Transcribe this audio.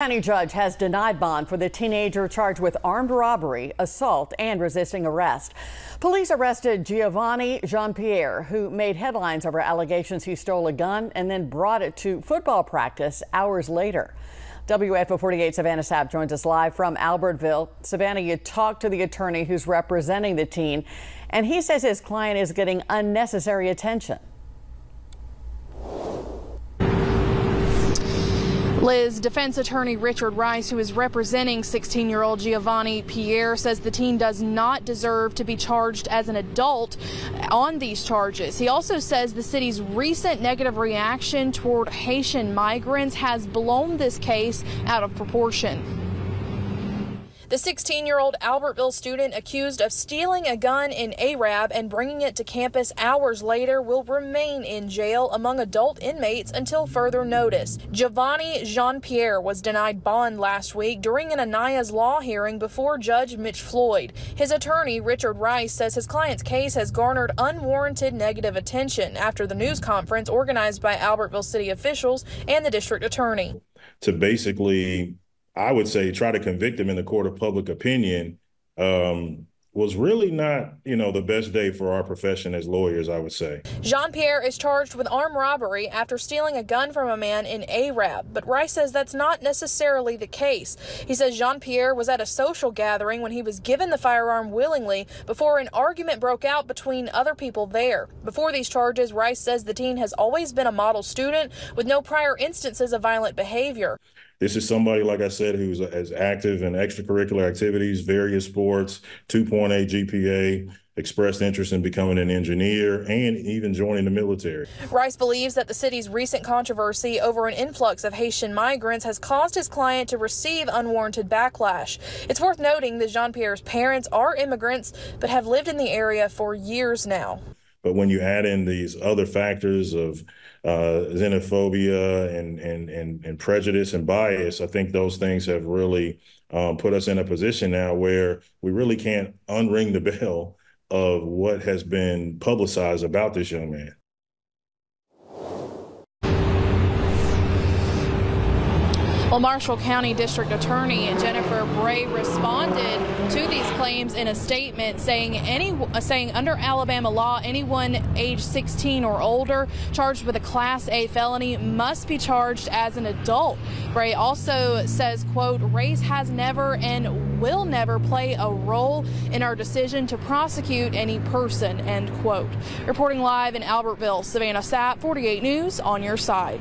County judge has denied bond for the teenager charged with armed robbery, assault, and resisting arrest. Police arrested Giovanni Jean Pierre, who made headlines over allegations he stole a gun and then brought it to football practice hours later. WAFF 48 Savannah Sapp joins us live from Albertville. Savannah, you talked to the attorney who's representing the teen, and he says his client is getting unnecessary attention. Liz, defense attorney Richard Rice, who is representing 16 year old Giovanni Pierre, says the teen does not deserve to be charged as an adult on these charges. He also says the city's recent negative reaction toward Haitian migrants has blown this case out of proportion. The 16 year old Albertville student accused of stealing a gun in Arab and bringing it to campus hours later will remain in jail among adult inmates until further notice. Giovanni Jean Pierre was denied bond last week during an Aniah's Law hearing before Judge Mitch Floyd. His attorney, Richard Rice, says his client's case has garnered unwarranted negative attention after the news conference organized by Albertville city officials and the district attorney. To basically I would say try to convict him in the court of public opinion um, was really not, you know, the best day for our profession as lawyers, I would say. Jean Pierre is charged with armed robbery after stealing a gun from a man in Arab, but Rice says that's not necessarily the case. He says Jean Pierre was at a social gathering when he was given the firearm willingly before an argument broke out between other people there. Before these charges, Rice says the teen has always been a model student with no prior instances of violent behavior. This is somebody, like I said, who's uh, as active in extracurricular activities, various sports, 2.8 GPA, expressed interest in becoming an engineer and even joining the military. Rice believes that the city's recent controversy over an influx of Haitian migrants has caused his client to receive unwarranted backlash. It's worth noting that Jean Pierre's parents are immigrants but have lived in the area for years now. But when you add in these other factors of uh, xenophobia and, and, and, and prejudice and bias, I think those things have really um, put us in a position now where we really can't unring the bell of what has been publicized about this young man. Well, Marshall County District Attorney Jennifer Bray responded to these claims in a statement saying any uh, saying under Alabama law, anyone age 16 or older charged with a Class A felony must be charged as an adult. Bray also says, "quote Race has never and will never play a role in our decision to prosecute any person." End quote. Reporting live in Albertville, Savannah Sapp, 48 News on your side.